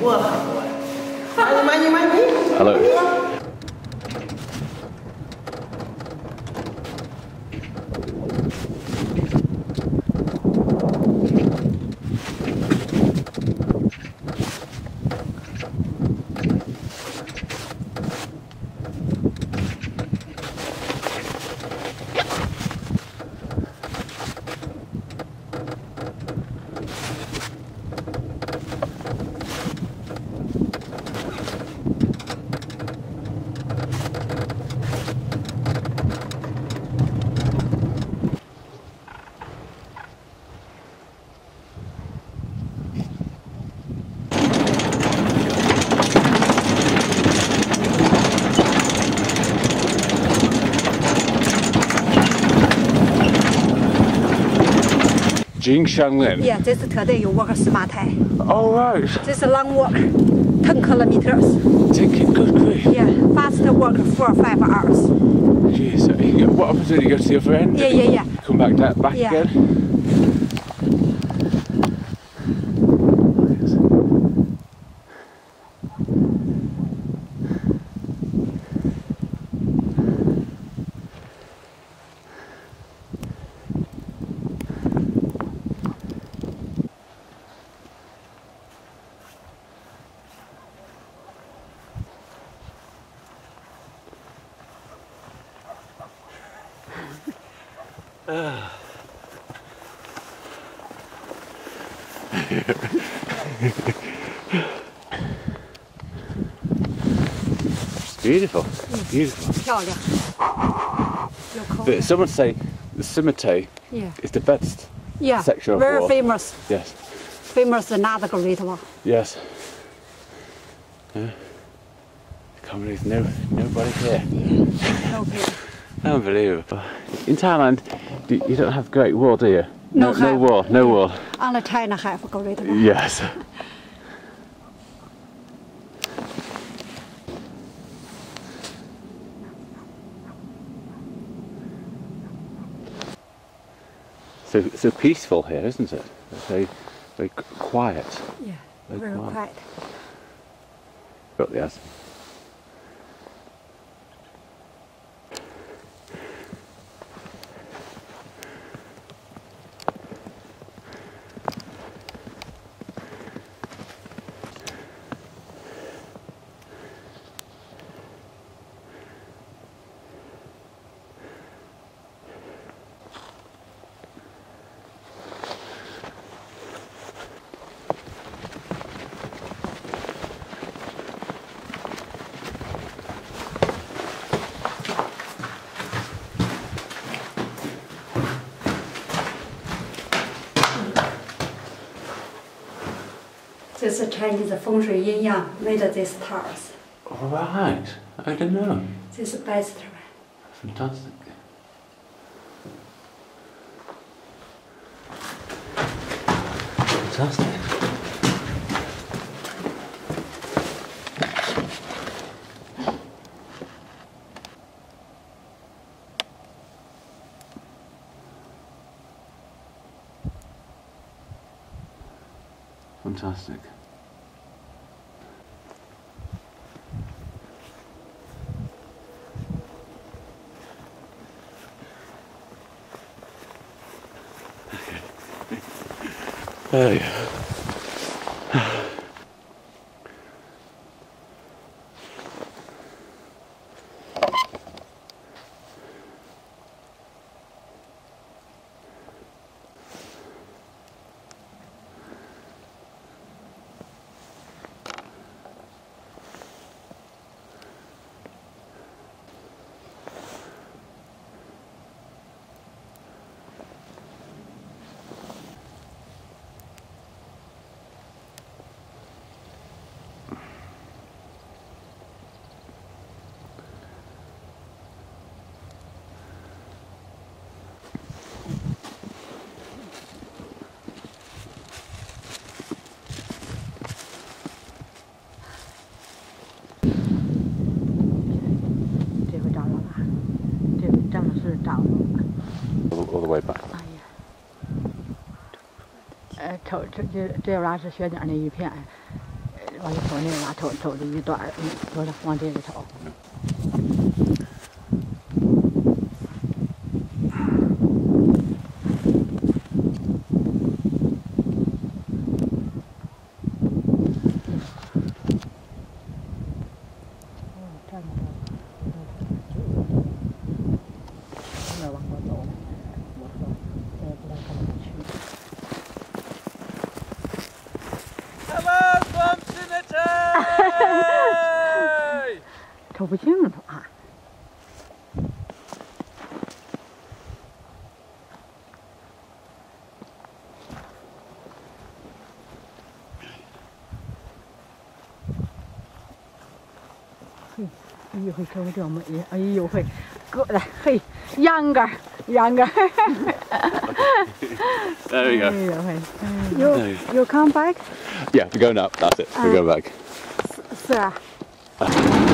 Wah, apa? Kalau manyi-manyi Jinshanling. Yeah, this today you walk Simatai. Oh right. This long walk, 10 kilometers. Take it. Good grief. Yeah, fast walk four or five hours. Jeez. so you go- What happens when you go to the other end? Yeah, yeah, yeah. Come back down, back Yeah. again. Uh. beautiful, mm. beautiful. But someone say the Simatai yeah. is the best yeah. section of Very war. famous. Yes. Famous another great war. Yes. Yeah. Can't believe no, nobody here. Yeah. Nobody. Unbelievable. In Thailand, do, you don't have Great Wall, do you? No war, no have. wall. No wall. Only China have great one. Yes. So, so peaceful here, isn't it? Very, very quiet. Yeah, Very very quiet. quiet. Got the ass. This a Chinese feng shui yin yang made of these towers. All right. I don't know. This is the best one. Fantastic. Fantastic. Fantastic. There you go. 我的尾巴。哎呀，呃，瞅这这这边是雪景那一片，往里瞅那边瞅瞅这一段，多少往这里瞅。瞅不清楚啊。嘿，哎呦嘿，瞅这美呀！哎呦嘿，搁的嘿，秧歌儿，秧歌儿。 There we 哎 go. 呦嘿，you There you you come back, Yeah, we're going up. That's it. We're going back. sir.